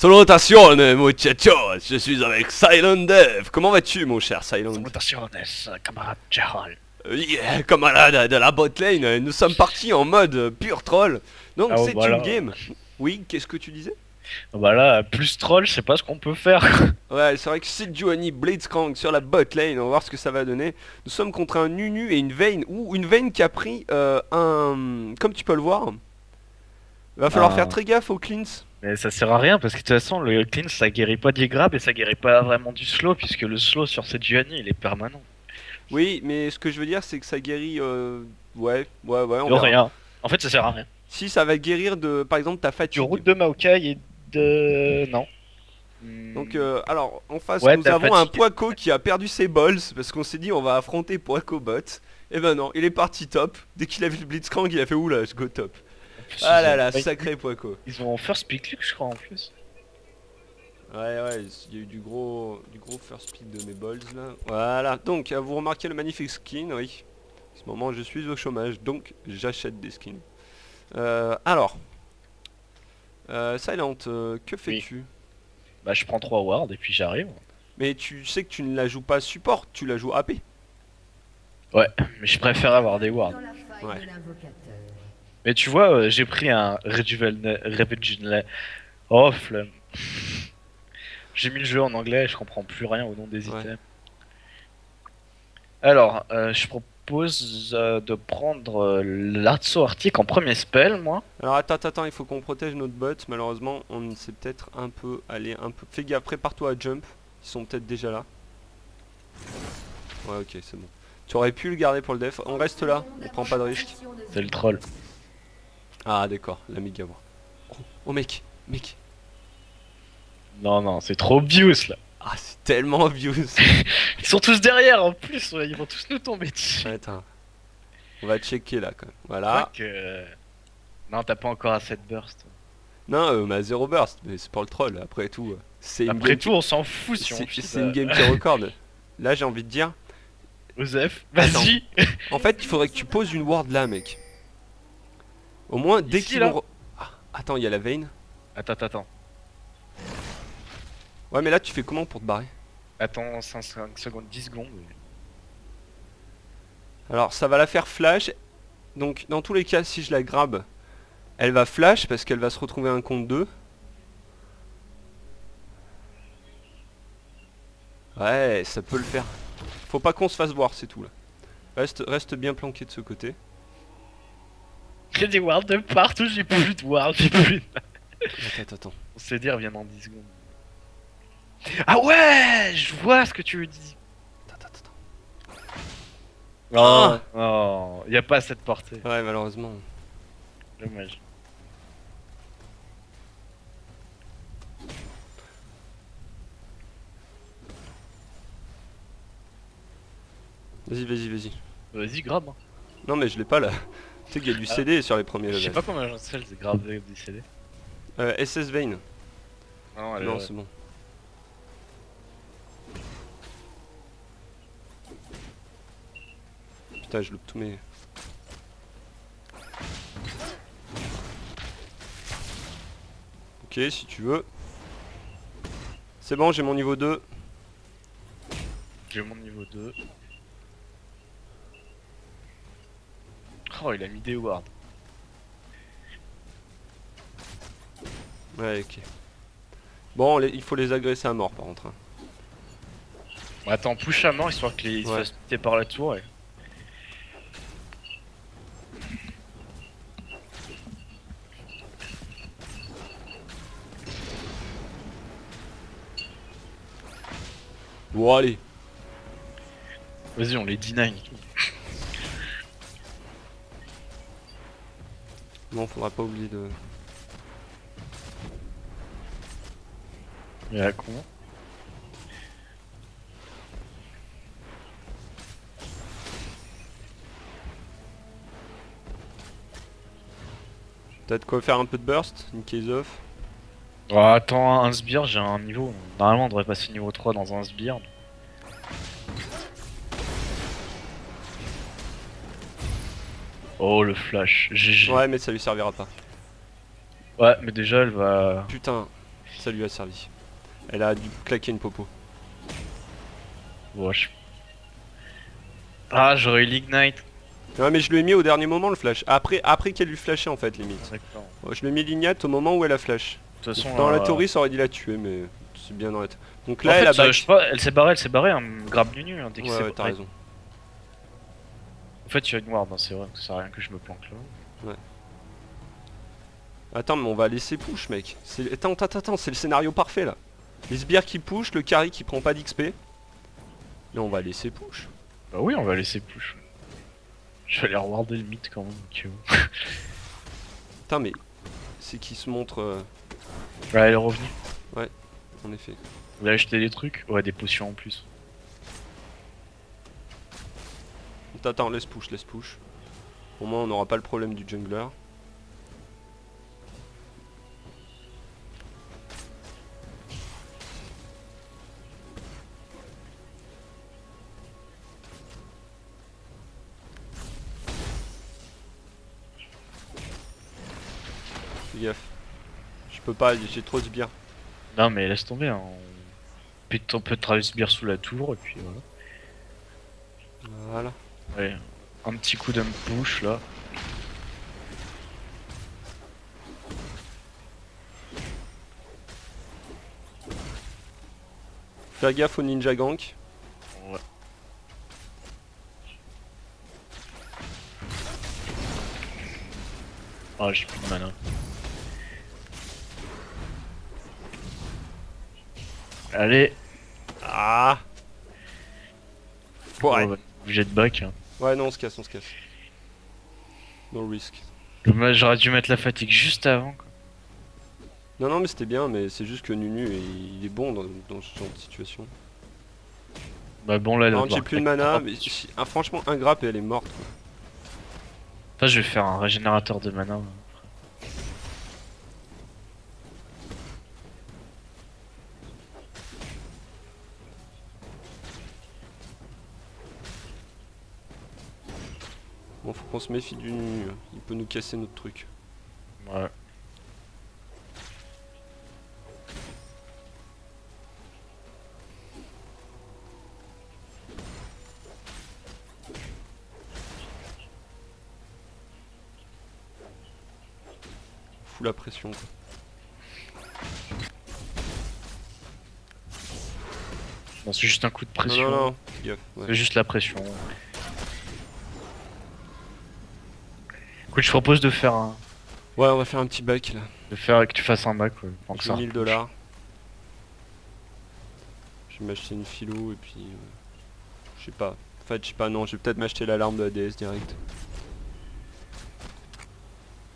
Salutation, muchacho Je suis avec Silent Dev Comment vas-tu, mon cher Silent Salutaciones, camarade Gerald. Yeah, camarade de la botlane, nous sommes partis en mode pur troll. Donc Ah, c'est une game. Oui, qu'est-ce que tu disais? Bah là, plus troll, sais pas ce qu'on peut faire. Ouais, c'est vrai que c'est Giovanni Blitzcrank sur la botlane, on va voir ce que ça va donner. Nous sommes contre un Nunu et une Vayne, ou une Vayne qui a pris euh, un... Comme tu peux le voir, il va falloir Ah. faire très gaffe aux cleans. Mais ça sert à rien parce que de toute façon, le clean ça guérit pas du grab et ça guérit pas vraiment du slow puisque le slow sur cette Gianni il est permanent. Oui, mais ce que je veux dire, c'est que ça guérit... euh, Ouais, ouais, ouais, on De verra. rien. En fait, ça sert à rien. Si ça va guérir de, par exemple, ta Du fatigue. route de Maokai et de. Non. Donc euh, alors en face Ouais, nous avons un. Poico qui a perdu ses balls parce qu'on s'est dit on va affronter Poico bot. Et ben non, il est parti top. Dès qu'il a vu le Blitzcrank il a fait oula je go top. Ah là là, sacré Poico. Ils ont first pick Luke, je crois en plus. Ouais ouais, il y a eu du gros du gros first pick de mes balls là. Voilà, donc euh, vous remarquez le magnifique skin, oui. En ce moment je suis au chômage, donc j'achète des skins. Euh, alors. Euh, Silent, euh, que fais-tu? Bah, je prends 3 wards et puis j'arrive. Mais tu sais que tu ne la joues pas support, tu la joues AP. Mais je préfère avoir des wards. Ouais. Mais tu vois, euh, j'ai pris un Rejuven... Rejuven... Oh, flemme. J'ai mis le jeu en anglais, je comprends plus rien au nom des Ouais. items. Alors, euh, je propose euh, de prendre euh, l'Artso Arctique en premier spell, moi. Alors attends, attends, attends, il faut qu'on protège notre bot. Malheureusement, on s'est peut-être un peu allé un peu. Fais gaffe, prépare-toi à jump. Ils sont peut-être déjà là. Ouais, ok, c'est bon. Tu aurais pu le garder pour le def. On reste là, on prend pas de risque. C'est le troll. Ah d'accord, la Megawar. Oh, oh mec, mec. Non, non, c'est trop obvious là. Ah c'est tellement obvious. Ils sont tous derrière en plus, ouais, ils vont tous nous tomber dessus. attends. On va checker là quand même. Voilà. que- Non, t'as pas encore assez de burst. Non, euh, on a zéro burst, mais c'est pour le troll. Après tout, euh, c'est une Après tout, on s'en fout si on C'est une game qui recorde. Là, j'ai envie de dire. Osef, Attends. vas-y En fait, il faudrait que tu poses une ward là, mec. Au moins, dès qu'ils vont... re- Ah, attends, il y a la veine. Attends, attends, attends. Ouais, mais là, tu fais comment pour te barrer? Attends 5, secondes, 10 secondes. Alors, ça va la faire flash. Donc, dans tous les cas, si je la grabe, elle va flash parce qu'elle va se retrouver un compte 2. Ouais, ça peut le faire. Faut pas qu'on se fasse voir, c'est tout là. Reste, reste bien planqué de ce côté. J'ai des wards de partout, j'ai plus de wards, j'ai plus de... Attends, attends. On s'est dit, revient dans 10 secondes. Ah ouais Je vois ce que tu veux dire. attends, attends, attends. Oh, oh, y a pas cette portée. Ouais, malheureusement. Dommage. Vas-y, vas-y, vas-y. Vas-y, grave. hein. Non, mais je l'ai pas là. Tu sais qu'il y a du Ah. CD sur les premiers Je sais levels. pas combien j'en sais, c'est grave des CD. Euh, SS Vein. Non, elle Non, est- c'est bon. Putain, je loupe tous mes... Ok, si tu veux. C'est bon, j'ai mon niveau 2. J'ai mon niveau 2. Oh, il a mis des wards. Ouais, ok. Bon, les- il faut les agresser à mort par contre. hein. Bon, attends, push à mort histoire qu'ils se Ouais. péter par la tour. Et... Bon, allez. Vas-y, on les deny. Non, faudra pas oublier de... Il a con. T'as de quoi faire un peu de burst, une case off? Oh, attends, un sbire, j'ai un niveau. Normalement, on devrait passer niveau 3 dans un sbire. Oh, le flash. GG. Ouais, mais ça lui servira pas. Ouais, mais déjà, elle va. Putain. Ça lui a servi. Elle a dû claquer une popo. Wesh. Ah, j'aurais eu l'ignite. Ouais mais je lui ai mis au dernier moment le flash. Après, après qu'elle lui flashait en fait limite. Je lui ai mis l'ignite au moment où elle a flash. De toute façon, Dans la euh, théorie ça aurait dû la tuer mais c'est bien théorie. Donc En là fait, elle a euh, back. je sais pas, elle s'est barrée, elle s'est barrée, un grab nu nu. Hein, dès Ouais, t'as raison. En fait, tu as une ward, hein, c'est vrai, ça sert à rien que je me planque là. Attends mais on va laisser push mec. Attends, attends, attends, c'est le scénario parfait là. Les sbires qui push, le carry qui prend pas d'XP. Et on va laisser push. Bah oui, on va laisser push. Je vais aller rewarder le mythe quand même. Putain mais c'est qui se montre euh, Ouais, elle est revenue. en effet. Vous avez acheté des trucs? Ouais, des potions en plus. Attends, laisse push, laisse push. Au moins on n'aura pas le problème du jungler. Fais gaffe. Je peux pas, j'ai trop de sbires. Non, mais laisse tomber. Hein. On... peut- On peut traverser bien sous la tour et puis voilà. Voilà. Ouais. Un petit coup d'un push là. Faire gaffe au ninja gank. Ouais. Ah, j'ai plus de mana. Allez, Ah Ouais. on va jet back. Hein. Ouais non on se casse, on se casse. No risk. J'aurais dû mettre la fatigue juste avant. Quoi. Non non mais c'était bien mais c'est juste que Nunu il est bon dans, dans ce genre de situation. Bah bon là, Non j'ai plus de mana mais ah, franchement un grappe et elle est morte quoi. Enfin, je vais faire un régénérateur de mana. Bon faut qu'on se méfie du Nunu, hein. il peut nous casser notre truc. Ouais. Fous la pression quoi. Non, c'est juste un coup de Non pression. non non, ouais. C'est juste la pression. Écoute, je propose de faire un... Ouais on va faire un petit bac là. de faire que tu fasses un bac. Ouais, pendant que J'ai ça 1000 dollars. Je vais m'acheter une philo et puis... euh, je sais pas. En fait je sais pas non, je vais peut-être m'acheter l'alarme de la DS direct.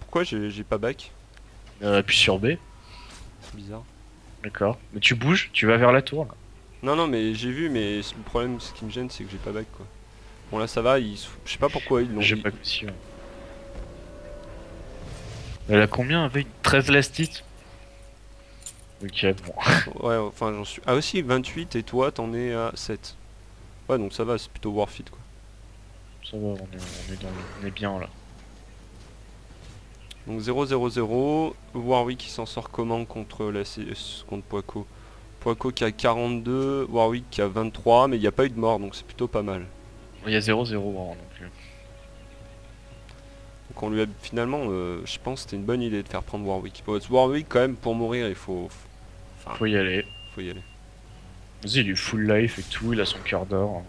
Pourquoi j'ai pas bac Euh, appuie sur B. C'est bizarre. D'accord. Mais tu bouges, tu vas vers la tour. Là. Non non mais j'ai vu mais le problème ce qui me gêne c'est que j'ai pas bac quoi. Bon là ça va, ils je sais pas pourquoi ils l'ont J'ai pas aussi. ouais. Elle a combien avec 13 lastites Ok, bon. Ouais enfin j'en suis. Ah aussi 28 et toi t'en es à 7. Ouais donc ça va, c'est plutôt worth it quoi. Ça va, on est, on est, dans le- on est bien là. Donc 0-0-0, Warwick qui s'en sort comment contre la C- euh, contre Poico? Poico qui a 42, Warwick qui a 23, mais il n'y a pas eu de mort donc c'est plutôt pas mal. Il y a 0-0 hein, donc. euh. Donc on lui a finalement, euh, je pense que c'était une bonne idée de faire prendre Warwick. Warwick quand même pour mourir il faut, enfin, Faut y aller. faut y aller. Vas-y, il est full life et tout, il a son cœur d'or.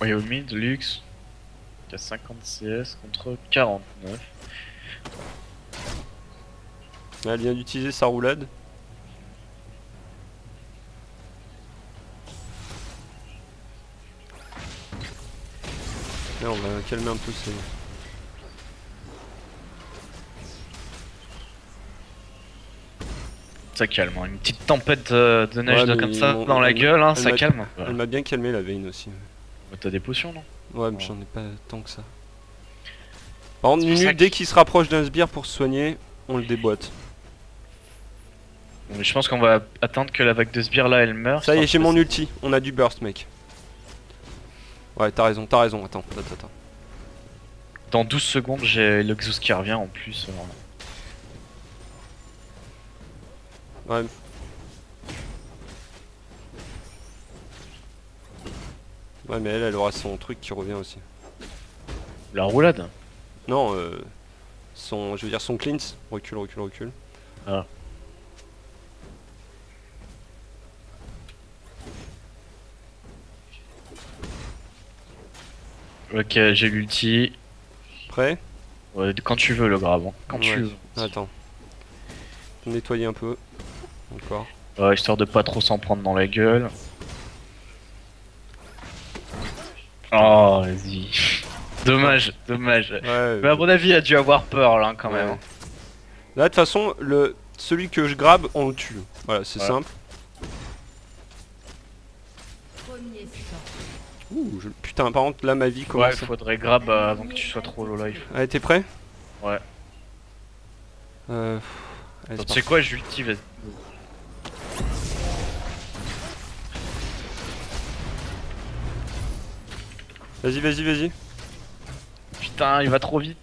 Ouais, au mid, Lux, qui a 50 CS contre 49. Elle vient d'utiliser sa roulade. Là on va calmer un peu ces... Ça calme, hein. une petite tempête euh, de neige Ouais, de mais comme ça dans la gueule, hein, ça calme. Elle m'a bien calmé la veine aussi. Bah, T'as des potions, non? Ouais, mais Ouais. j'en ai pas tant que ça. Par contre, dès qu'il se rapproche d'un sbire pour se soigner, on le déboîte. Mais je pense qu'on va attendre que la vague de sbires là elle meure. Ça y est, j'ai mon ulti. On a du burst, mec. Ouais, t'as raison, t'as raison. Attends, attends, attends. Dans 12 secondes, j'ai l'Oxus qui revient en plus. alors. Ouais. Ouais, mais elle, elle aura son truc qui revient aussi. La roulade? Non, euh, son, je veux dire son cleanse. Recule, recule, recule. Ah. Ok, j'ai l'ulti. Prêt Ouais, quand tu veux le grave. hein. Quand Ouais. tu veux. Attends. Nettoyer un peu. Encore. Ouais, histoire de pas trop s'en prendre dans la gueule. Oh, vas-y. dommage, dommage. Ouais. Mais à mon avis, il a dû avoir peur là quand ouais. même. Là, de toute façon, le, celui que je grabe, on le tue. Voilà, c'est simple. Ouh, je- putain, par contre, là, ma vie Ouais, commence. faudrait grab euh, avant que tu sois trop low life. Allez, t'es prêt? Ouais. Euh... allez, Tu sais quoi, je l'ulti, vas-y. Vas-y, vas-y, vas-y. Putain, il va trop vite.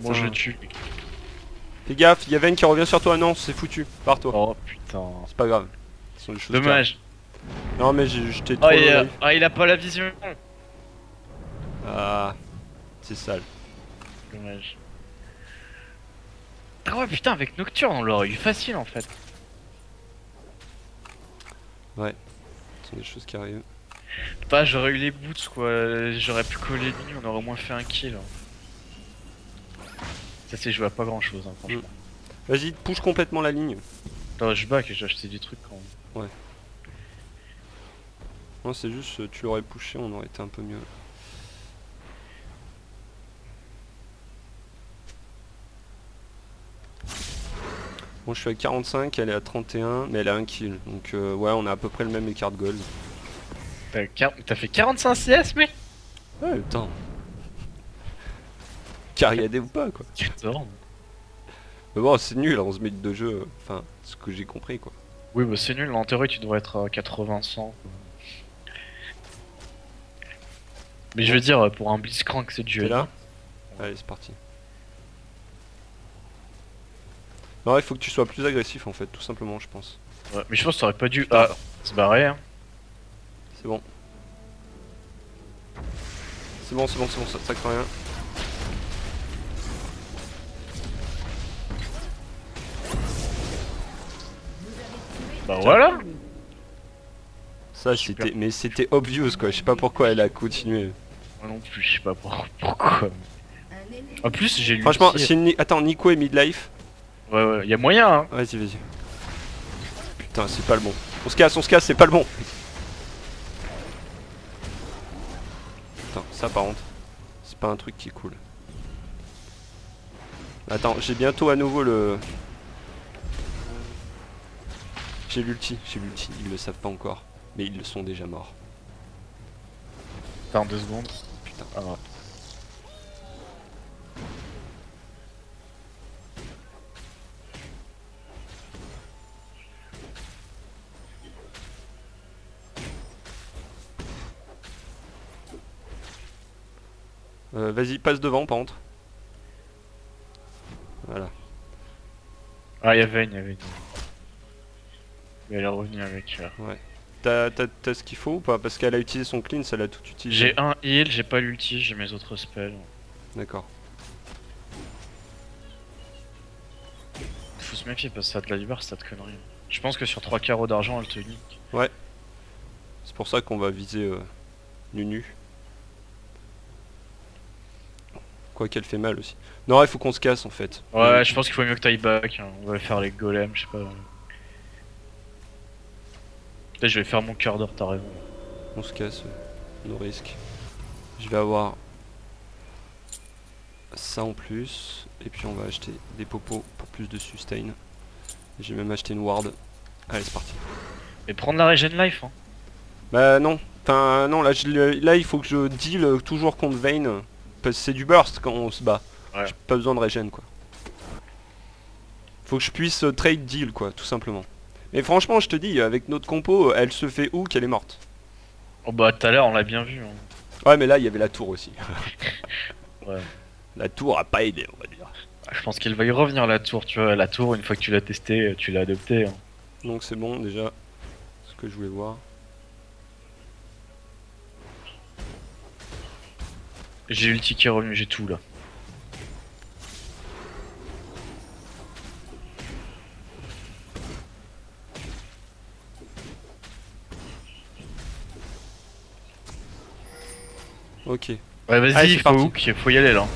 Bon, je le tue. Fais gaffe, y'a Vayne qui revient sur toi. Non, c'est foutu. Pars-toi. Oh putain. C'est pas grave. Ce sont des choses qui Dommage. Non, mais j'ai- je t'ai Oh, trop il, low a... ah, il a pas la vision. Ah, c'est sale. Dommage. Ah ouais, putain, avec Nocturne, on l'aurait eu facile en fait. Ce sont des choses qui arrivent. Pas, j'aurais eu les boots quoi. J'aurais pu coller lui, on aurait au moins fait un kill. Ça c'est joué à pas grand chose, hein, franchement. Vas-y, push complètement la ligne. Non, je back j'ai acheté des trucs quand Non, c'est juste, euh, tu l'aurais pushé, on aurait été un peu mieux. Bon, je suis à 45, elle est à 31, mais elle a un kill. Donc, euh, ouais, on a à peu près le même écart de gold. T'as fait 45 CS, mec Ouais, putain. Cariadé ou pas, quoi. 14 Mais bon, c'est nul, 11 minutes de jeu. Enfin, ce que j'ai compris, quoi. Oui, bah c'est nul, en théorie tu devrais être à 80-100. quoi. Mais je veux dire, pour un Blitzcrank, c'est du T'es là Allez, c'est parti. Non, il faut que tu sois plus agressif, en fait, tout simplement, je pense. Ouais, mais je pense que t'aurais pas dû ah, se barrer. Hein. C'est bon. C'est bon, c'est bon, c'est bon, ça, ça craint rien. Bah voilà Ça, c'était. Mais c'était obvious, quoi. Je sais pas pourquoi elle a continué. Moi non plus, je sais pas pour- pourquoi. En plus, j'ai lu. Franchement, si Ni- Attends, Nico est midlife. Ouais, ouais, y a moyen, hein. Vas-y, vas-y. Putain, c'est pas le bon. On se casse, on se casse, c'est pas le bon. Putain, ça par contre, c'est pas un truc qui est cool. Attends, j'ai bientôt à nouveau le... J'ai l'ulti, j'ai l'ulti, ils le savent pas encore. Mais ils le sont déjà morts. Attends deux secondes. Putain. Ah, ouais. Euh, Vas-y, passe devant par contre. Voilà. Ah, y'a Vayne, y'a Vayne. Mais elle est revenue avec. euh. T'as t'as- ce qu'il faut ou pas? Parce qu'elle a utilisé son clean, elle a tout utilisé. J'ai un heal, j'ai pas l'ulti, j'ai mes autres spells. D'accord. Faut se méfier parce que ça a de la libar, c'est de conneries. Je pense que sur 3 carreaux d'argent, elle te nique. C'est pour ça qu'on va viser euh, Nunu. Quoi qu'elle fait mal aussi. Non, il faut qu'on se casse en fait. Ouais, je pense qu'il faut mieux que t'ailles back. hein. On va faire les golems, je sais pas. Je vais faire mon cœur d'or, t'as raison. On se casse, euh, nos risques. Je vais avoir ça en plus. Et puis on va acheter des popos pour plus de sustain. J'ai même acheté une ward. Allez, c'est parti. Mais prendre la regen life, hein. Bah non. Enfin, non, là, je le- là il faut que je deal toujours contre Vayne. Parce que c'est du burst quand on se bat. Ouais. J'ai pas besoin de regen quoi. Faut que je puisse euh, trade deal quoi, tout simplement. Mais franchement, je te dis, avec notre compo, elle se fait où qu'elle est morte Oh bah tout à l'heure on l'a bien vu. hein. Ouais, mais là, il y avait la tour aussi. Ouais. La tour a pas aidé, on va dire. Ah, Je pense qu'il va y revenir la tour, tu vois. La tour, une fois que tu l'as testé, tu l'as adopté. hein. Donc c'est bon déjà. Ce que je voulais voir. J'ai eu le ticket revenu, j'ai tout là. Ok. Ouais, vas-y, c'est faut hook, faut y aller là.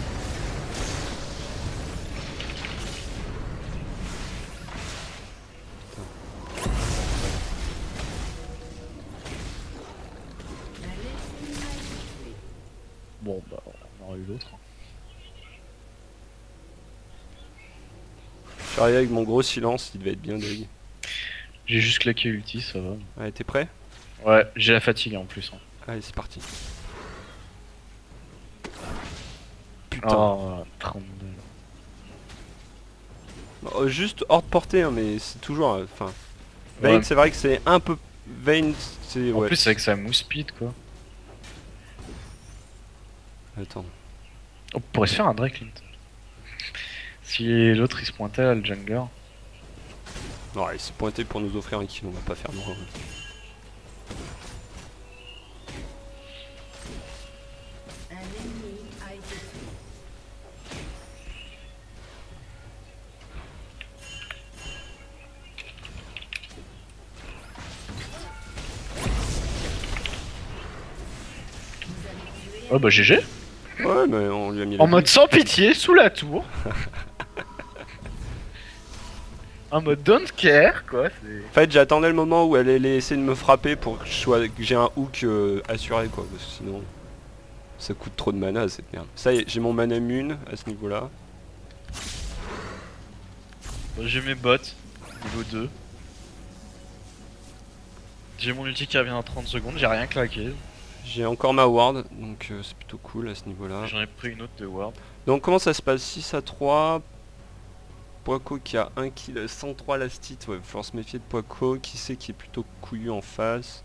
Bon, bah, on aura eu l'autre. Je suis arrivé avec mon gros silence, il devait être bien deg. J'ai juste claqué ulti, ça va. Allez, t'es prêt? Ouais, j'ai la fatigue en plus. hein. Allez, c'est parti. Putain. Oh, 32. Oh, juste hors de portée, hein, mais c'est toujours... euh, Enfin... Vayne, Ouais. c'est vrai que c'est un peu... Vayne, c'est... En Ouais. plus, avec sa mousse speed quoi. Attends. On pourrait se faire un Drake Lint. Si l'autre il se pointait à le jungler. Non, il s'est pointé pour nous offrir un kill, on va pas faire moins. Oh bah GG. Ouais, mais on lui a mis En mode sans pitié, sous la tour. en mode don't care quoi. En fait, j'attendais le moment où elle allait essayer de me frapper pour que j'ai un hook euh, assuré, quoi. Parce que sinon, ça coûte trop de mana, cette merde. Ça y est, j'ai mon mana mune à ce niveau-là. J'ai mes bots, niveau 2. J'ai mon ulti qui revient dans 30 secondes, j'ai rien claqué. J'ai encore ma ward, donc euh, c'est plutôt cool à ce niveau-là. J'en ai pris une autre de ward. Donc comment ça se passe? 6 à 3. Poico qui a 1 kill, 103 last hit, ouais, faut se méfier de Poico, qui sait qui est plutôt couillu en face?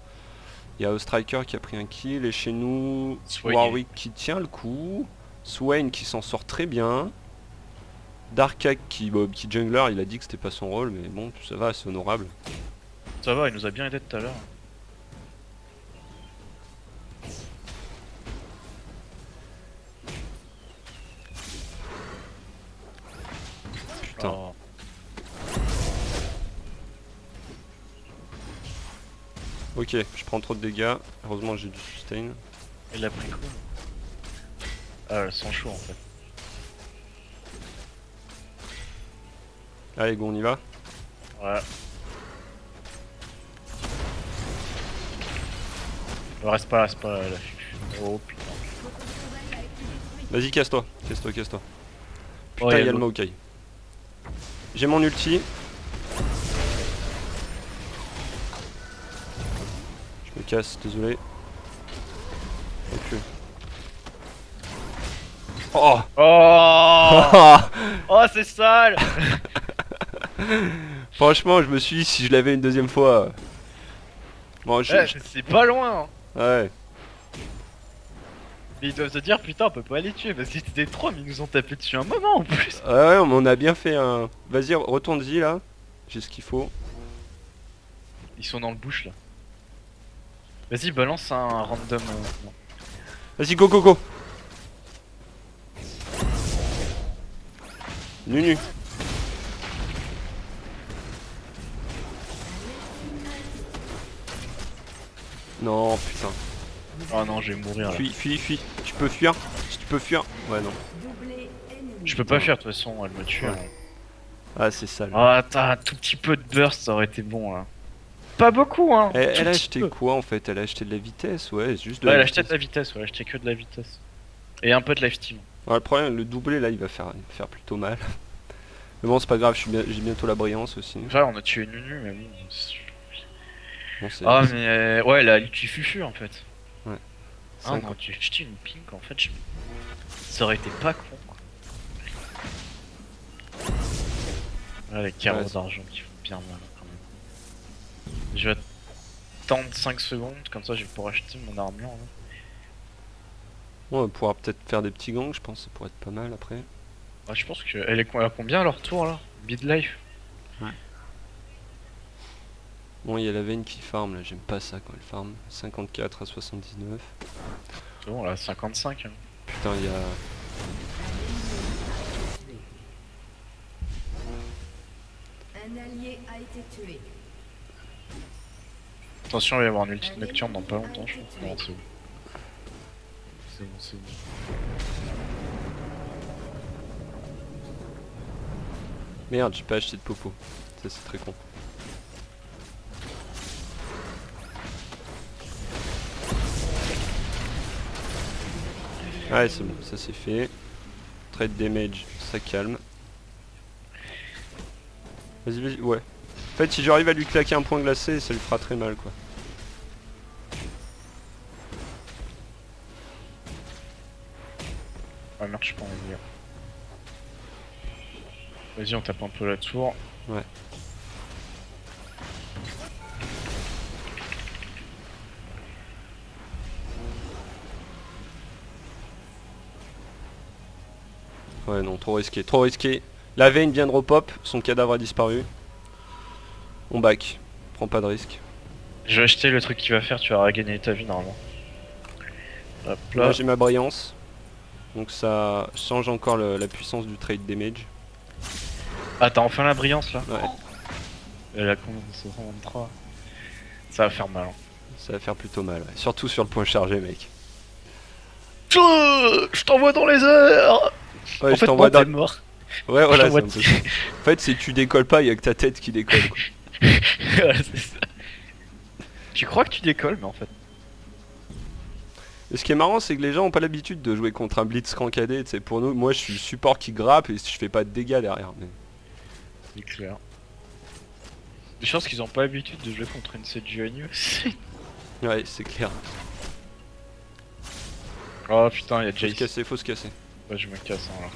Il y a Striker qui a pris un kill, et chez nous. Warwick qui tient le coup, Swain qui s'en sort très bien, Darkak qui, bon, petit jungler, il a dit que c'était pas son rôle, mais bon, ça va, c'est honorable. Ça va, il nous a bien aidé tout à l'heure. Putain. Oh. Ok, je prends trop de dégâts, heureusement j'ai du sustain. Il a pris quoi Ah, elles sont chauds en fait. Allez, go, on y va Ouais. Reste pas, reste pas là. Oh putain. Vas-y, casse-toi, casse-toi, casse-toi. Oh, Putain, y a il y a le. Maokai. J'ai mon ulti. Je me casse, désolé. Ok. Oh Oh Oh, c'est sale Franchement, je me suis dit si je l'avais une deuxième fois. Bon, je... Ouais, je- C'est pas loin hein. Ouais. Ils doivent se dire putain on peut pas les tuer parce qu'ils étaient trop mais ils nous ont tapé dessus un moment en plus Ouais, ouais, on a bien fait un... Vas-y, retourne-y là. J'ai ce qu'il faut. Ils sont dans le bush là. Vas-y balance un random. euh. Vas-y, go, go, go Nunu. Non, putain. Oh non je vais mourir là. Fuis, fuis, fuis. Tu peux fuir Si tu peux fuir Ouais, non. Je peux pas fuir de toute façon elle me tue. Ouais. hein. Ah, c'est sale. Oh attends un tout petit peu de burst ça aurait été bon là. Pas beaucoup hein elle, a acheté peu. quoi en fait? Elle a acheté de la vitesse, ouais, juste de Ouais elle a acheté de la vitesse, ouais elle a acheté que de la vitesse. Et un peu de lifesteal. Ouais, le problème, le doublé là, il va faire, il va faire plutôt mal. Mais bon, c'est pas grave, j'ai bientôt la brillance aussi. Enfin on a tué Nunu mais bon. Ah mais euh, ouais elle a fufu en fait. Ah non tu jeté une pink en fait je... Ça aurait été pas con quoi. Les carreaux Ouais. d'argent qui font bien mal quand même. Je vais attendre 5 secondes, comme ça je vais pouvoir acheter mon armure. là. on va pouvoir peut-être faire des petits gangs, je pense ça pourrait être pas mal après. Ouais, je pense que elle est à combien leur tour là? Midlife? Bon, il y a la veine qui farm là, j'aime pas ça quand elle farm. 54 à 79. C'est bon là, 55. hein. Putain, il y a... Un allié a été tué. Attention, il va y avoir une ulti nocturne dans pas longtemps, je pense. Non, c'est bon. C'est bon, c'est bon. Merde, j'ai pas acheté de popo. Ça c'est très con. Ouais, c'est bon, ça c'est fait. Trade damage, ça calme. Vas-y, vas-y, ouais. En fait, si j'arrive à lui claquer un point glacé, ça lui fera très mal, quoi. Ouais, merde, je peux en dire. Vas-y, on tape un peu la tour. Ouais. Ouais, non, trop risqué, trop risqué. La veine vient de repop, son cadavre a disparu. On back, prends pas de risque. Je vais acheter le truc qui va faire, tu vas regagner ta vie normalement. Hop Là, là. j'ai ma brillance. Donc ça change encore le- la puissance du trade damage. Ah, t'as enfin la brillance là Ouais, Elle a combien 63 Ça va faire mal. hein. ça va faire plutôt mal. ouais. Surtout sur le point chargé, mec. Je t'envoie dans les airs Ouais, En je t'envoie dans... mort. Ouais, voilà, c'est peu. En fait, c'est tu décolles pas, il y a que ta tête qui décolle. quoi. Ouais, c'est ça. Tu crois que tu décolles, mais en fait. Et ce qui est marrant, c'est que les gens ont pas l'habitude de jouer contre un blitz cancadé. Sais, pour nous, moi, je suis le support qui grappe et je fais pas de dégâts derrière. Mais... C'est clair. Je pense qu'ils ont pas l'habitude de jouer contre une Sejuani aussi. Ouais, c'est clair. Oh putain, y'a Faut se Jace. casser, faut se casser. Ouais, je me casse hein, là.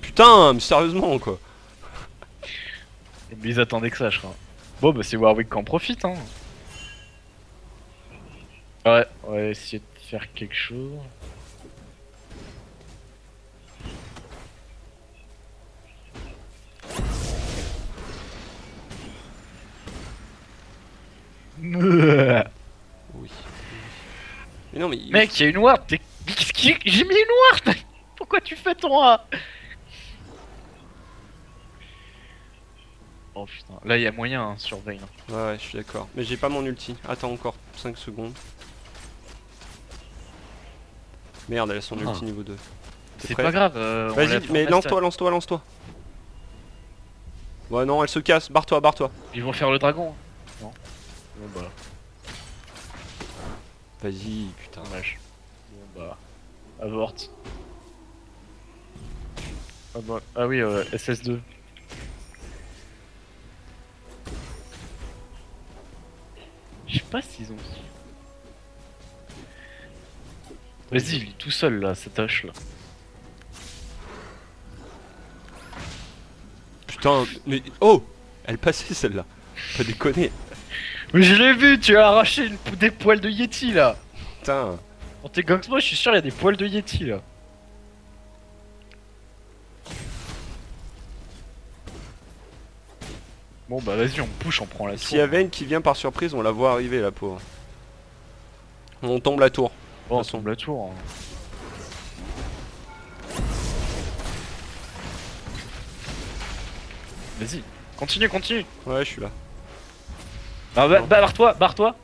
Putain, mais sérieusement, quoi. Mais ils attendaient que ça, je crois. Bon, bah c'est Warwick qui en profite, hein. Ouais, on va essayer de faire quelque chose. Mec, Oui. Mais non, mais... il- il y a une ward. J'ai mis une ward. Pourquoi tu fais ton A Oh putain, là il y a moyen hein, sur Vayne. hein. Ouais, ouais, je suis d'accord. Mais j'ai pas mon ulti. Attends encore 5 secondes. Merde, elle a son Ah. ulti niveau 2. T'es C'est pas grave. euh, Vas-y, mais lance-toi, lance-toi, lance-toi. Ouais, non, elle se casse. Barre-toi, barre-toi. Ils vont faire le dragon. hein. Non. Bon bah, Vas-y, putain. dommage. Bon bah, avorte. Ah, bah, ah oui, euh, SS2. Je sais pas s'ils ont. Vas-y, il est tout seul là, cette hache là. Putain, mais... Oh Elle passait celle-là. Pas déconner. Mais je l'ai vu, tu as arraché une des poils de Yeti là. Putain. Dans tes moi je suis sûr, il y a des poils de Yeti là. Bon bah vas-y, on push, on prend la S'il y a Vayne qui vient par surprise, on la voit arriver la pauvre. On tombe la tour. Bon, on tombe la tour. hein. Vas-y, continue, continue. Ouais, je suis là. Bah, bah, bah, barre-toi, barre-toi.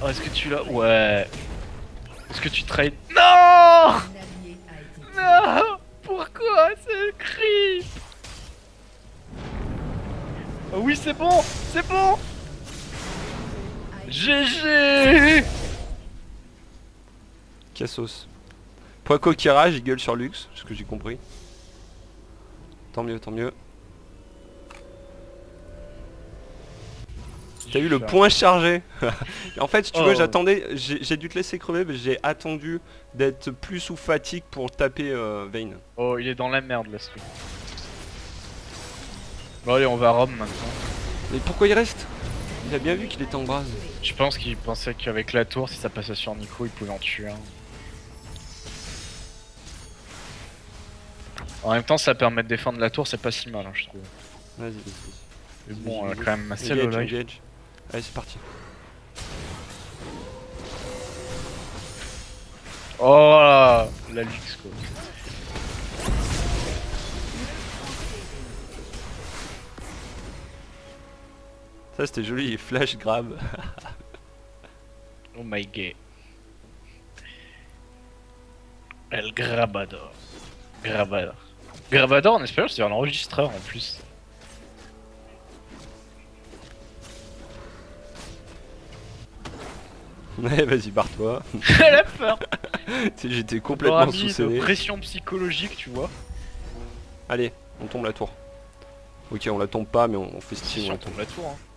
Oh, est-ce que tu l'as? Ouais. Est-ce que tu trades Non. Non Pourquoi ce cri Oh oui, c'est bon C'est bon GG Cassos. Poico qui rage, il gueule sur Lux, ce que j'ai compris. Tant mieux, tant mieux. T'as eu le point chargé En fait, si tu veux, Oh. j'attendais, j'ai dû te laisser crever, mais j'ai attendu d'être plus sous fatigue pour taper euh, Vayne. Oh, il est dans la merde là, ce truc. Bon, allez, on va à Rome maintenant. Mais pourquoi il reste? Il a bien vu qu'il était en base. Je pense qu'il pensait qu'avec la tour, si ça passait sur Nico, il pouvait en tuer un. En même temps, ça permet de défendre la tour, c'est pas si mal, hein, je trouve. Vas-y, vas-y. Mais bon, elle a quand même assez le engage. Allez, c'est parti. Oh la Lux quoi. Ça, c'était joli, flash grab. Oh my god. El Grabador. Grabador. Grabador en espagnol, c'est un enregistreur en plus. Ouais, vas-y, barre-toi. Elle a peur. J'étais complètement sous pression psychologique, tu vois. Allez, on tombe la tour. Ok, on la tombe pas, mais on, on fait style. si, on on tombe la tour. Hein.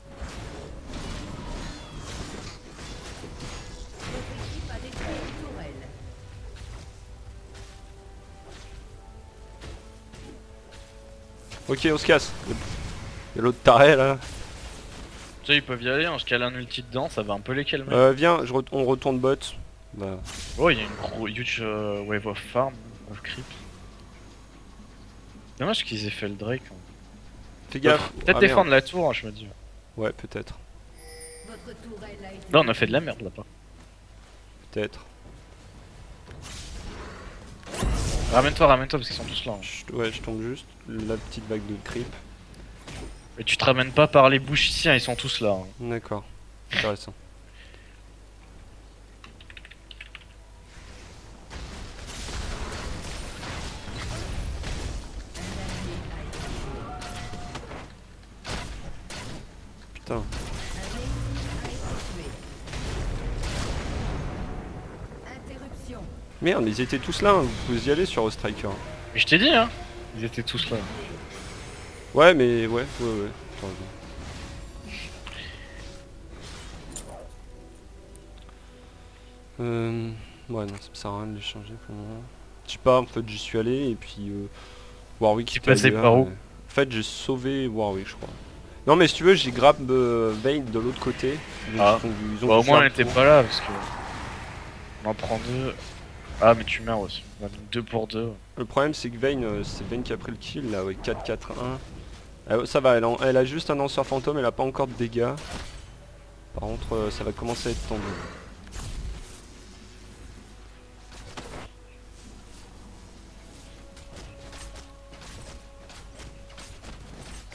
Ok, on se casse. Il y a l'autre taré là. Tu sais, ils peuvent y aller, hein, je cale un ulti dedans, ça va un peu les calmer. Euh, viens, je re- on retourne bot. Bah, Oh, il y a une gros huge euh, wave of farm, of creep. Dommage qu'ils aient fait le Drake. hein. fais gaffe. Peut-être Ah, défendre la tour, hein, je me dis. Ouais, peut-être. Là, on a fait de la merde là-bas. Peut-être. Ramène-toi, ramène-toi, parce qu'ils sont tous là. hein. Je- Ouais, je tombe juste. La petite vague de creep. Et tu te ramènes pas par les bouches ici, hein, ils sont tous là. hein. D'accord. Intéressant. Putain. Merde, ils étaient tous là, hein. vous pouvez y aller sur Striker. Mais je t'ai dit, hein Ils étaient tous là. Ouais, mais ouais, ouais, ouais. t'as raison. Euh... Ouais, non, ça me sert à rien de les changer pour le moment. Je sais pas, en fait, j'y suis allé et puis... Euh... Warwick Tu ailleurs, par où mais- En fait, j'ai sauvé Warwick, je crois. Non, mais si tu veux, j'ai grab euh, Vayne de l'autre côté. Ah. ils ont dû- ils ont Bah, au moins, elle était pas là, parce que. On en prend deux. Ah, mais tu meurs aussi. On a donc deux pour deux. Le problème, c'est que Vayne, euh, c'est Vayne qui a pris le kill, là, ouais, 4-4-1. Euh, ça va, elle, en- elle a juste un lanceur fantôme, elle a pas encore de dégâts. Par contre, euh, ça va commencer à être tendu.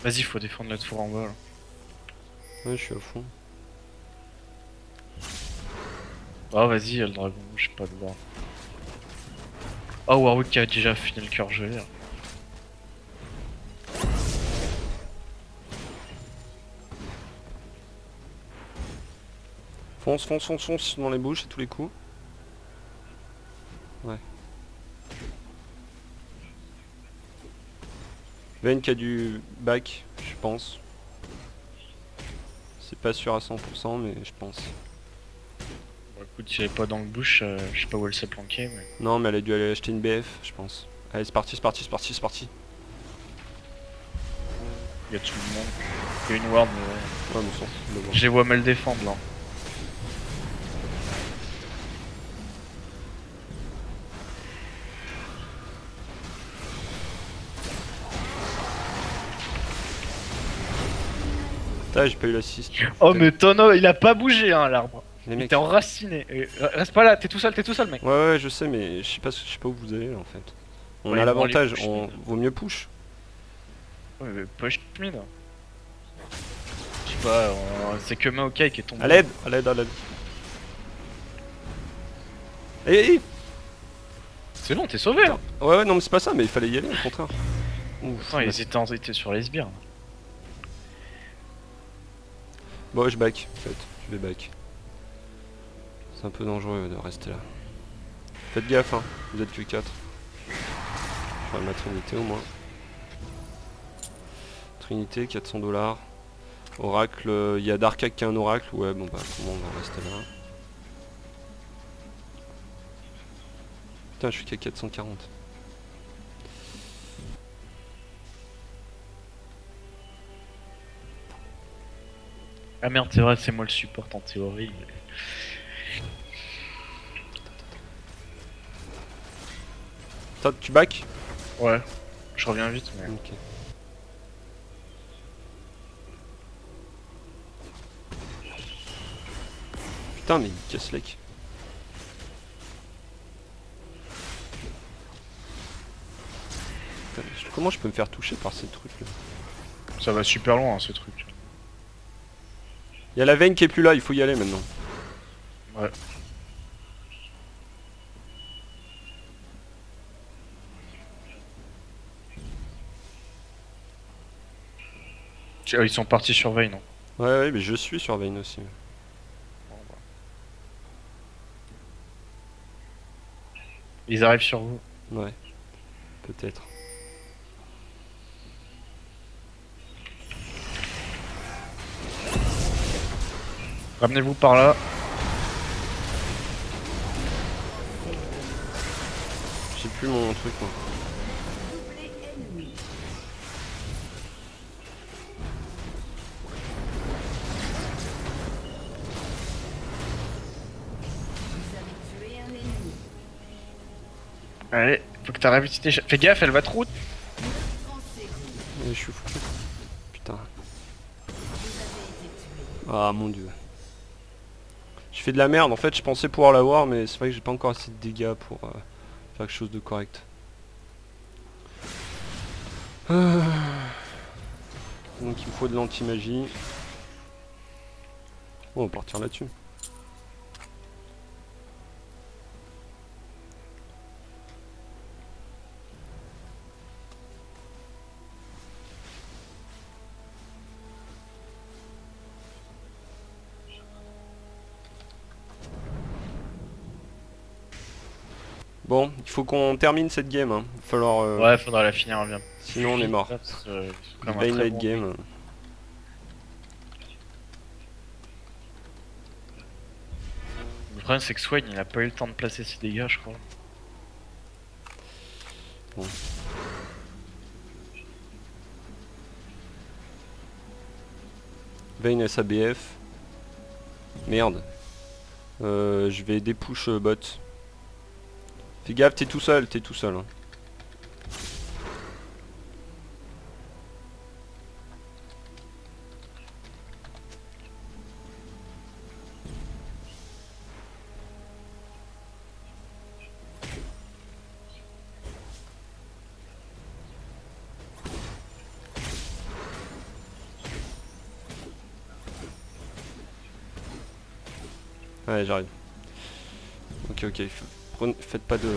Vas-y, faut défendre la tour en bas. là. Ouais, je suis à fond. Ah, vas-y, il y a le dragon, je sais pas de voir. Oh, Warwick qui a déjà fini le cœur gelé. là. Fonce, fonce, fonce, fonce dans les bouches à tous les coups. Ouais. Vayne qui a du back, je pense. C'est pas sûr à 100%, mais je pense. Bon, écoute, si elle est pas dans le bush, euh, je sais pas où elle s'est planquée, mais. Non, mais elle a dû aller acheter une BF, je pense. Allez, c'est parti, c'est parti, c'est parti, c'est parti. Il y a tout le monde. Il y a une ward, mais ouais. Ouais, mais on s'en fout de le voir. Je les vois mal défendre là. Putain, j'ai pas eu l'assist. Oh, mais Tono, il a pas bougé, hein, l'arbre. Était enraciné. Et, euh, Reste pas là, t'es tout seul, t'es tout seul, mec. Ouais, ouais, je sais, mais je sais pas, je sais pas où vous allez en fait. On Ouais, a l'avantage, on vaut mieux push. Ouais, mais push mid. Je sais pas, on- c'est que Maokai qui est tombé. À l'aide, à l'aide, à l'aide. Eh, C'est bon, t'es sauvé là. Ouais, ouais, non, mais c'est pas ça, mais il fallait y aller, au contraire. Ouf, ils étaient, étaient sur les sbires. Bon, je back, en fait. Je vais back. C'est un peu dangereux de rester là. Faites gaffe, hein. Vous êtes que 4. Je vais ma trinité au moins. Trinité, 400 dollars. Oracle, euh, il y a Darkak qui a un oracle, ouais bon bah comment on va rester là? Putain je suis qu'à 440. Ah merde, c'est vrai, c'est moi le support en théorie. Tu back Ouais, je reviens vite, mais. Ok. Putain mais il casse l'ec. Comment je peux me faire toucher par ces trucs là Ça va super loin hein, ce truc. Il y a la veine qui est plus là, il faut y aller maintenant. Ouais. Ils sont partis sur Veille, non Ouais ouais mais je suis sur veine aussi. Ils arrivent sur vous. Ouais. Peut-être. Ramenez-vous par là. J'ai plus mon truc moi. Allez, faut que t'arrives vite. t'écha- Fais gaffe, elle va trop. Je suis foutu. Putain. Ah mon dieu. Je fais de la merde, en fait je pensais pouvoir l'avoir mais c'est vrai que j'ai pas encore assez de dégâts pour euh, faire quelque chose de correct. Ah. Donc il me faut de l'anti-magie. On va partir là-dessus. Bon, il faut qu'on termine cette game. Hein. Il va falloir... euh, Ouais, faudra la finir bien. Sinon on est mort. Euh, late bon- game. Le problème c'est que Swain il a pas eu le temps de placer ses dégâts je crois. Vayne SABF. Merde. Euh, je vais dépush euh, bot. Fais gaffe, t'es tout seul, t'es tout seul. hein. Ouais, j'arrive. Ok, ok. Faites pas de...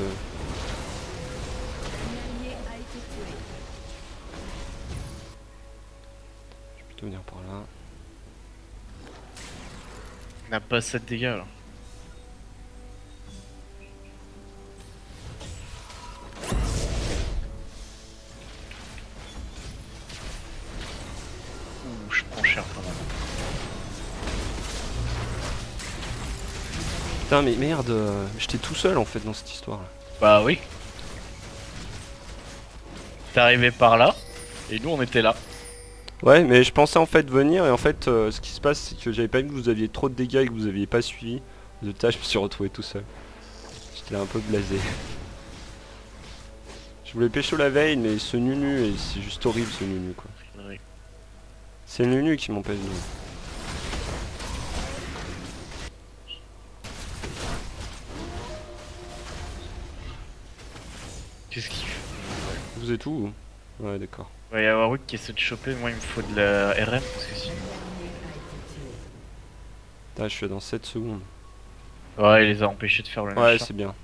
Je vais plutôt venir par là. Il n'a pas assez de dégâts là. Putain, mais merde, euh, j'étais tout seul en fait dans cette histoire. Bah oui. T'es arrivé par là, et nous on était là. Ouais, mais je pensais en fait venir et en fait euh, ce qui se passe c'est que j'avais pas vu que vous aviez trop de dégâts et que vous aviez pas suivi. De tâche, je me suis retrouvé tout seul. J'étais là un peu blasé. Je voulais pécho la veille mais ce nunu et c'est juste horrible ce nunu quoi. C'est le nunu qui m'empêche de... Où vous Ouais d'accord. Il va y avoir Wick qui essaie de choper, moi il me faut de la RM parce que sinon... Je suis dans 7 secondes. Ouais, il les a empêchés de faire le Ouais c'est bien.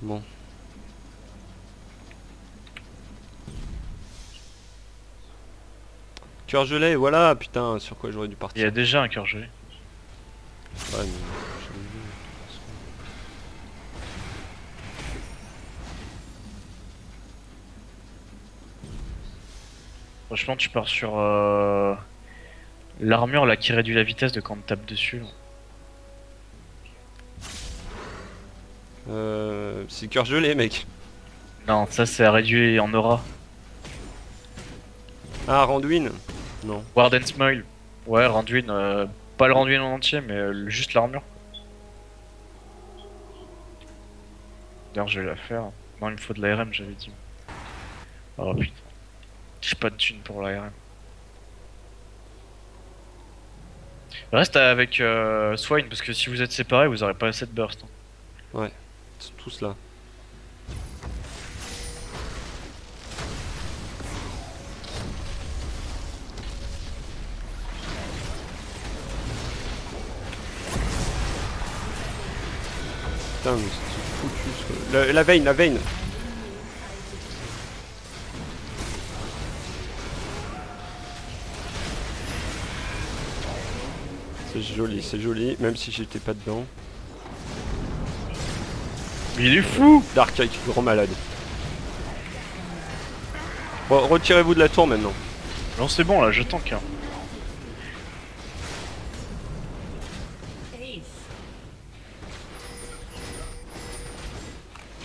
Bon. Cœur gelé, voilà, putain, sur quoi j'aurais dû Il y partir. a déjà un cœur gelé. Ouais, Franchement, tu pars sur euh, l'armure là qui réduit la vitesse de quand on tape dessus. Euh, c'est cœur gelé, mec. Non, ça c'est à en aura. Ah, Randuin Non. Warden Smile. Ouais, Randuin, euh, pas le Randuin en entier, mais euh, juste l'armure. D'ailleurs, je vais la faire. Non, il me faut de l'ARM, j'avais dit. Oh putain. J'ai pas de thune pour l'ARM. Reste avec euh, Swine, parce que si vous êtes séparés, vous aurez pas assez de burst. hein. C'est tous là. Putain, mais c'est foutu ce... La, la veine, la veine C'est joli, c'est joli, même si j'étais pas dedans. Mais il est fou Dark Eye, grand malade. Bon, retirez-vous de la tour maintenant. Non, c'est bon là, je tank. Hein.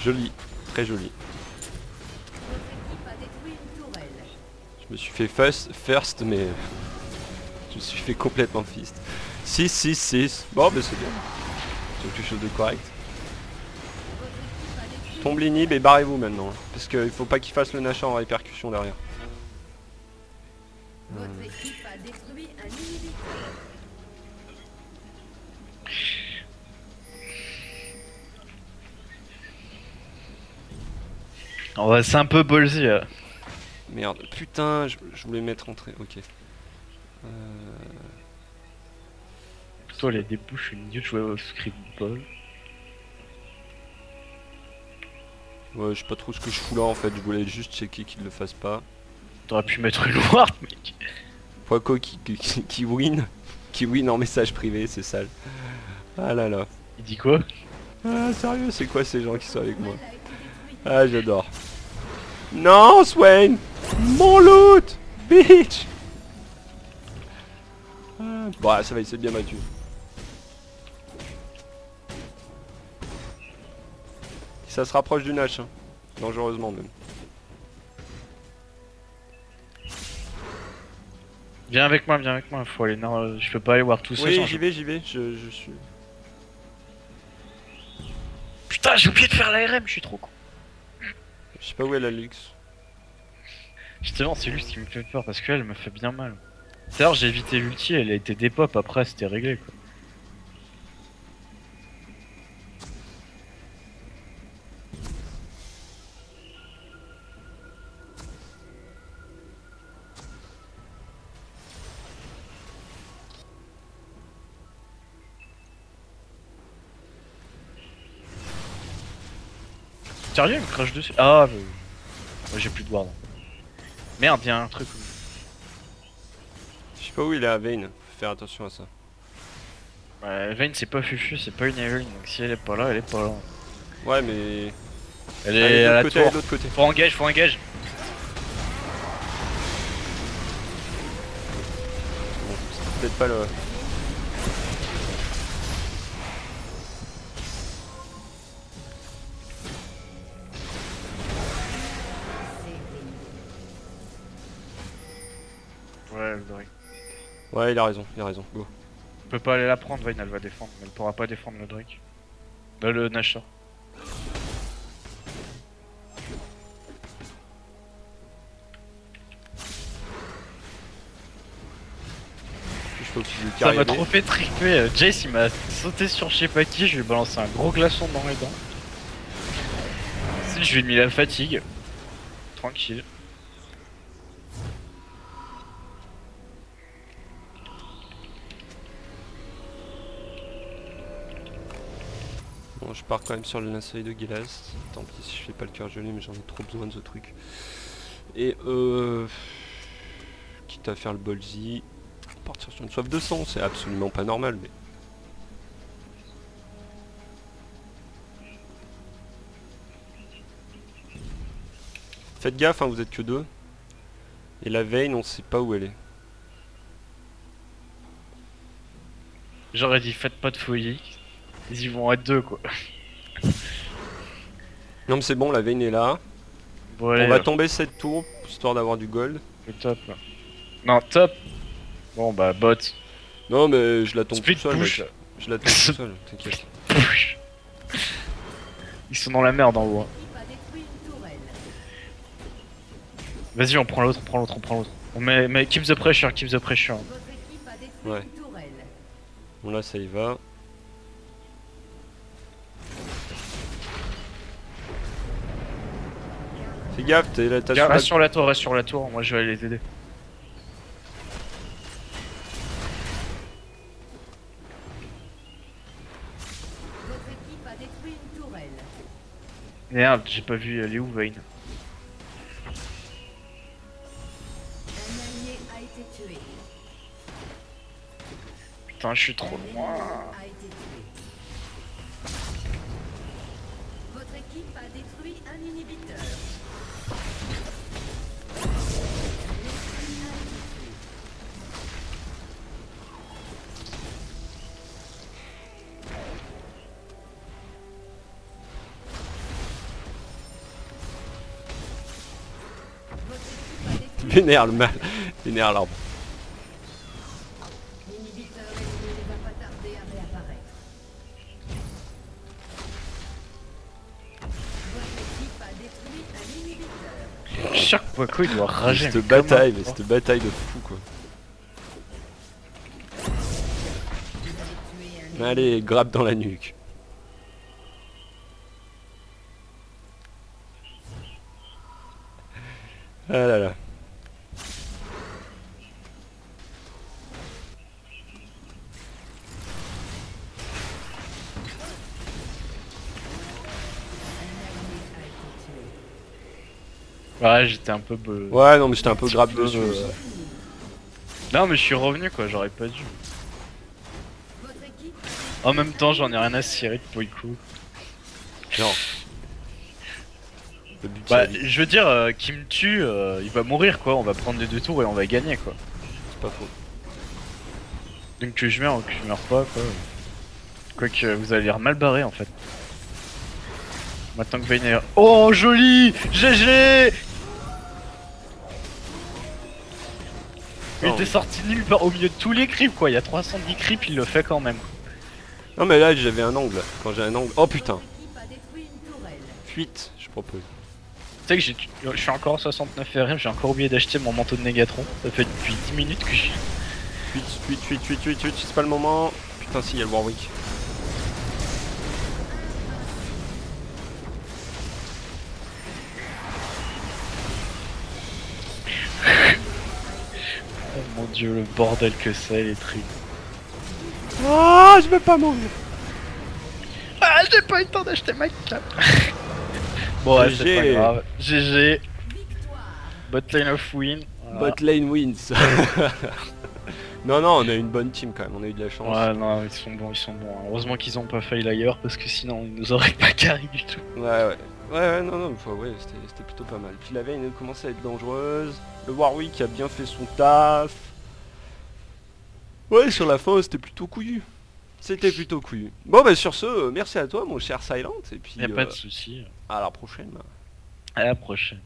Joli, très joli. Je me suis fait first, first mais je me suis fait complètement fist. 6, 6, 6. Bon, mais c'est bien. C'est quelque chose de correct. Tombe l'inhib et barrez-vous maintenant. hein, Parce qu'il faut pas qu'il fasse le Nacha en répercussion derrière. Votre équipe a détruit un Ouais, c'est un peu ballsy. euh. Merde, putain, je, je voulais mettre entrée. Ok. Euh, Plutôt les débouches, une idiot de jouer au script ball. Ouais, je sais pas trop ce que je fous là en fait. Je voulais juste checker qu'il le fasse pas. T'aurais pu mettre une ward, mec. Poico qui, qui, qui win? Qui win en message privé, c'est sale. Ah là là. Il dit quoi? Ah, sérieux, c'est quoi ces gens qui sont avec moi? Ah, j'adore. Non, Swain Mon loot Bitch Ah, Bon, ah, ça va, il s'est bien battu. Ça se rapproche du Nash, hein. dangereusement même. Viens avec moi, viens avec moi. Faut aller. Non, euh, je peux pas aller voir tout ça. Oui, j'y vais, j'y vais, je, je suis... Putain, j'ai oublié de faire l'ARM, je suis trop con. Je sais pas où est la luxe. Justement, c'est lui qui me fait peur parce qu'elle me fait bien mal. D'ailleurs, j'ai évité l'ulti, elle a été dépop après, c'était réglé quoi. Sérieux, il me crache dessus. Ah, j'ai plus de ward. Merde, y'a un truc. Je sais pas où il est à Vayne, faut faire attention à ça. Ouais, c'est pas Fufu, c'est pas une Evelyn, donc si elle est pas là, elle est pas là. Ouais, mais... Elle est à la côté, tour. l'autre côté. Faut engage, faut engage. Peut-être pas le... Ouais, il a raison, il a raison. Go. On peut pas aller la prendre, Vayne elle va défendre, mais elle pourra pas défendre le Drake. Bah, le Nasha. Ça m'a trop fait triper. euh, Jace il m'a sauté sur je sais pas qui, je lui ai balancé un gros glaçon dans les dents. Je lui ai mis la fatigue. Tranquille. Je pars quand même sur le linceul de Gilas. Tant pis si je fais pas le cœur gelé, mais j'en ai trop besoin de ce truc. Et euh... Quitte à faire le Bolzi, partir sur une soif de sang, c'est absolument pas normal, mais... Faites gaffe, hein, vous êtes que deux. Et la veine, on sait pas où elle est. J'aurais dit faites pas de folie. Ils y vont à deux quoi. Non mais c'est bon, la veine est là. Bon allez, on va euh, tomber cette tour, histoire d'avoir du gold. le top là. Non, top Bon bah bot. Non mais je la tombe Split tout seul, push. mec. Je la tombe tout seul, t'inquiète. Ils sont dans la merde en haut. hein. Vas-y on prend l'autre, on prend l'autre, on prend l'autre. On met, mais keep the pressure, keep the pressure. Ouais. Bon là ça y va. Fais gaffe, t'es là, t'as sous la- Reste sur la tour, reste sur la tour, moi je vais aller les aider. Votre équipe a détruit une tourelle. Merde, j'ai pas vu, est où Vayne. Putain, je suis trop loin. Vénère le mal. Vénère l'arbre. L'inhibiteur ennemi ne va pas tarder à réapparaître. Votre équipe a détruit un inhibiteur. Je suis sûr que Poco il doit rager. Cette bataille, mais cette bataille de fou quoi. Allez, grappe dans la nuque. Ah là là. Ouais, j'étais un peu. be- Ouais, non mais j'étais un peu peu, dessus. Non, mais je suis revenu quoi, j'aurais pas dû. En même temps, j'en ai rien à cirer de Poikou. Non. Bah, je veux dire, euh, qui me tue, euh, il va mourir quoi, on va prendre les deux tours et on va gagner quoi. c'est pas faux. Donc que je meurs ou que je meurs pas quoi. Quoique vous allez l'air mal barré en fait. Maintenant que Vayne est... Oh joli GG Il était sorti nulle part au milieu de tous les creeps quoi, il y a 310 creeps, il le fait quand même. Non mais là j'avais un angle. Quand j'ai un angle. Oh putain. Fuite, je propose. Tu sais que j'ai- je suis encore à 69 RM, j'ai encore oublié d'acheter mon manteau de Négatron. Ça fait depuis 10 minutes que je Fuite, fuite, fuite, fuite, fuite, fuite, c'est pas le moment. Putain si, il y a le Warwick. Dieu, le bordel que c'est les trucs. Ah, je vais pas mourir. Ah, j'ai pas eu le temps d'acheter ma cape Bon, ouais, c'est pas GG. grave. GG, botlane of win. Voilà. Bot lane wins. non, non, on a une bonne team quand même, on a eu de la chance. Ouais, non, ils sont bons, ils sont bons. Heureusement qu'ils ont pas fail ailleurs parce que sinon ils nous auraient pas carré du tout. Ouais, ouais. Ouais, ouais, non, non, fois, ouais, c'était c'était plutôt pas mal. Puis la veille, elle commençait à être dangereuse. Le Warwick a bien fait son taf. Ouais, sur la fin, c'était plutôt couillu. C'était plutôt couillu. Bon, bah sur ce, euh, merci à toi, mon cher Silent. Et puis, Y a pas euh, de souci. à la prochaine. À la prochaine.